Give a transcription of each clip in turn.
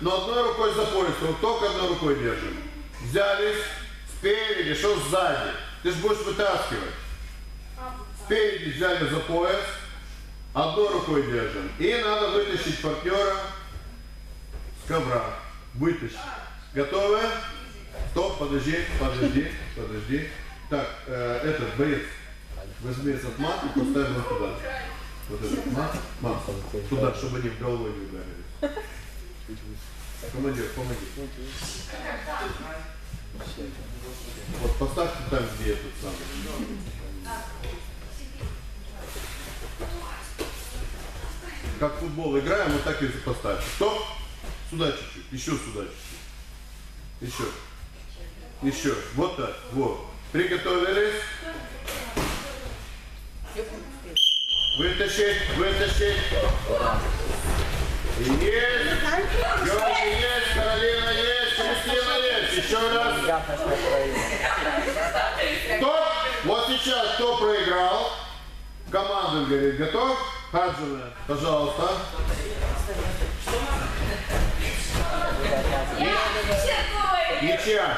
но одной рукой за пояс, вот только одной рукой держим. Взялись, спереди, что сзади. Ты же будешь вытаскивать. Спереди взяли за пояс, одной рукой держим. И надо вытащить партнера с ковра. Вытащить. Готовы? Стоп, подожди, подожди, подожди. Так, э, этот боец, возьми этот мат и поставь его туда. Вот этот мат, мат, туда, чтобы они в голову не ударились. Командир, помоги. Вот поставьте там, где этот самый. Как в футбол играем, вот так и поставьте. Стоп! Сюда чуть-чуть, еще сюда чуть-чуть. Еще. Еще. Вот так. Вот. Приготовились. Вытащить, вытащить. Приятно, что Стоп! Вот сейчас кто проиграл? Команда говорит, готов? Хаджина, пожалуйста. Ничья.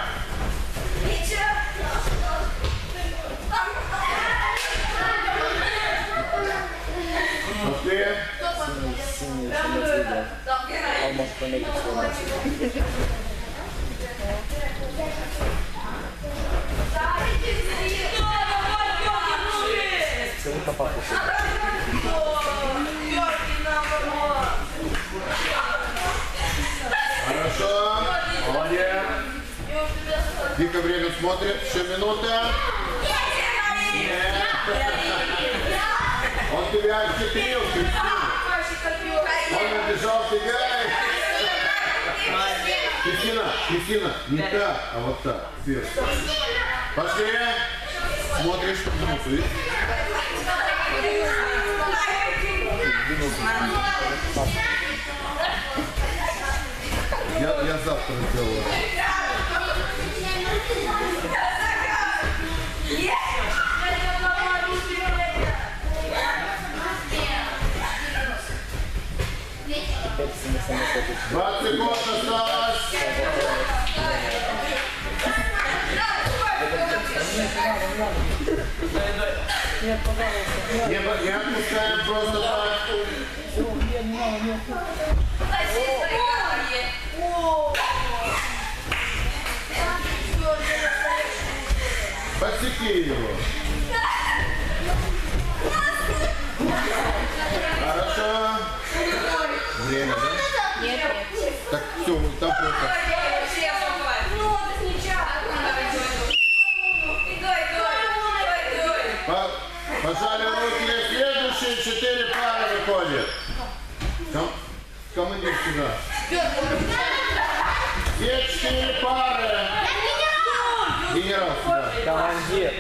Almost to Скажи, папа, Хорошо. Молодец. Вика время смотрит. Еще минута. Нет. Он тебя Кристина. Он набежал тебя. Кристина, Кристина, не так, а вот так, сверху. Пошли. Смотришь, видишь? Я, я завтра сделаю. теперь синий, синий цвет. 20 секунд осталось. Нет, пожалуйста. Не, не отпускаем просто так. Нет, не нет. Подсеки его. Хорошо. Время, да? Нет, нет. Так, все, там просто. По- Пожали руки. Следующие четыре выходят. Ком- командир сюда. Все четыре пары. Генерал сюда. Командир.